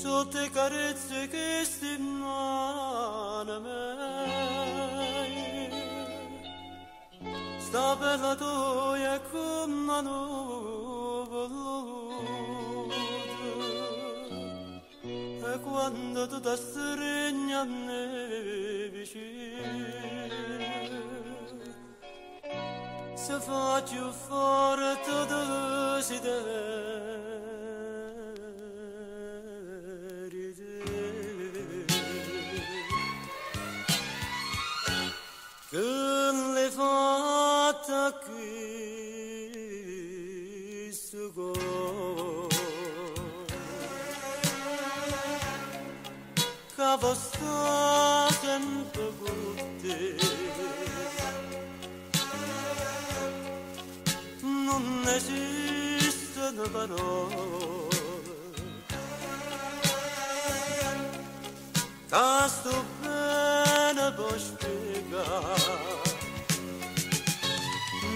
sotto carezze che stimano me sta bella tua come una nuvola e quando tu ti stringi a me vicino se faccio forte desideri Gün lifata kisugo Kavastaken pagutte Non esistono parole Tasto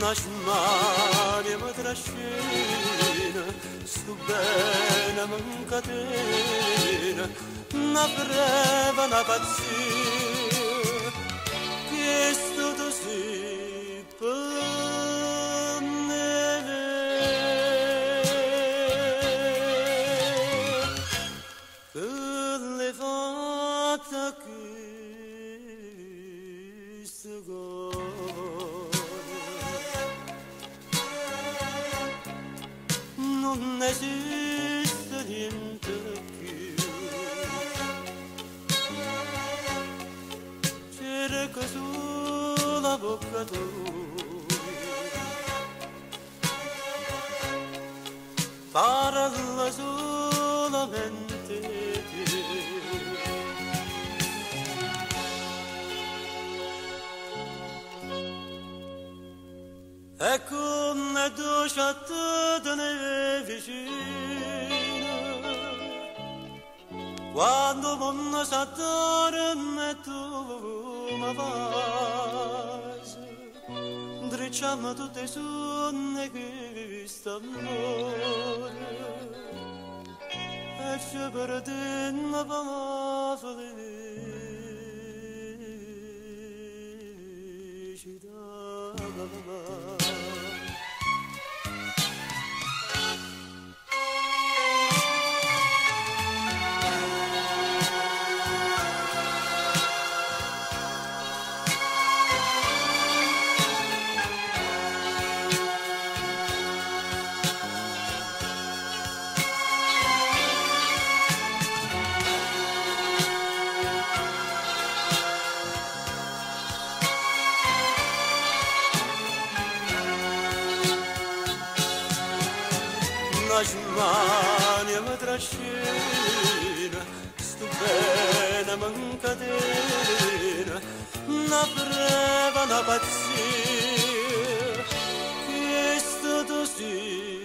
Naš mani mă trascina Stu bene mă încatenă N-a breva, n-a pazzia Che sto così per me Che le fatta che sto non te ne vicino Quando mondo s'attorno tu mi vas Drecciamo tutte sonne che st'amore E ci perdiamo per la felicità Rajma nie wytracina, stupena mankadyna, na prawa na patrzy. Jest to si,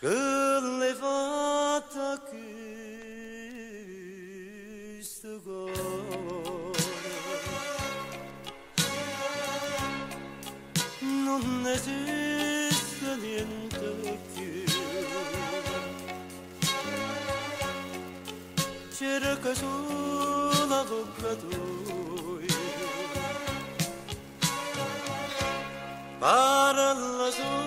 Când le va atacă, să annesi senin tepki Cerca sulla bocca tua Para la sua